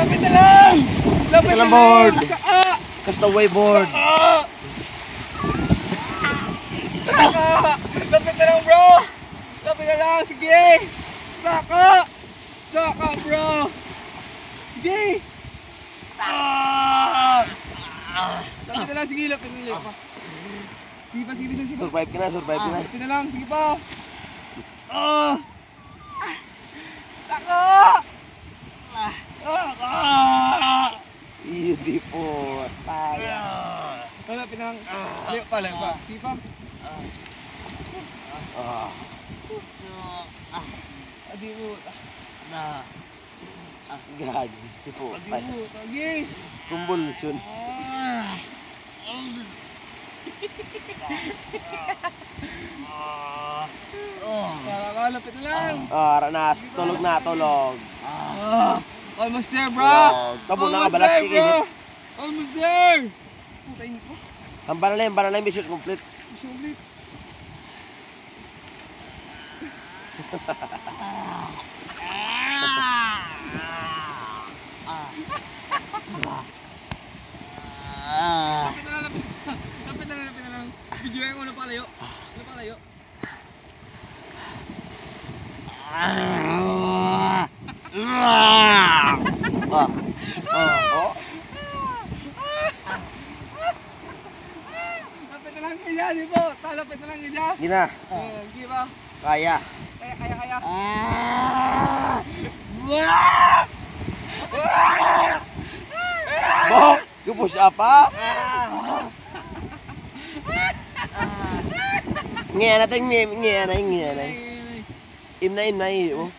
Lapit na lang! Lapit na lang, board. lang! Saka! Castaway board. Saka! Saka! Lapit na lang bro! Lapit na lang, sige! Saka! Saka bro! Sige! Ah! Lapit na lang, sige, lapit na lang. Sige pa, sige pa. Survive ka na, survive ka na. Lapit na lang, sige pa. Ah! Saka! Ah! Hindi po. Tayo. Wala, pinang... Layo pa, layo pa. Sige pa. Ah. Adi mo. Gagi. Hindi po. Adi Ay, mo. Tagi. Convulsion. Kalapit na lang. Ah, ranas. Tulog na, tulog. Ah, almost there, bro. Tabo na ka, balat. Almost there. Ang banana yung banana yung mission complete. Lapit na lang, lapit. Na lang, lapit na lang. Videoin ko na palayo. Ano palayo? Ah. Ah. Oh. Lapit na lang kaya, di po. Talapit na lang kaya. Hindi na. Eh, Sige ba? Kaya. Kaya, kaya, kaya. Bo! Gupush up ha? Nghe na ting nghe nghe na nghe na. Im na im. Oh.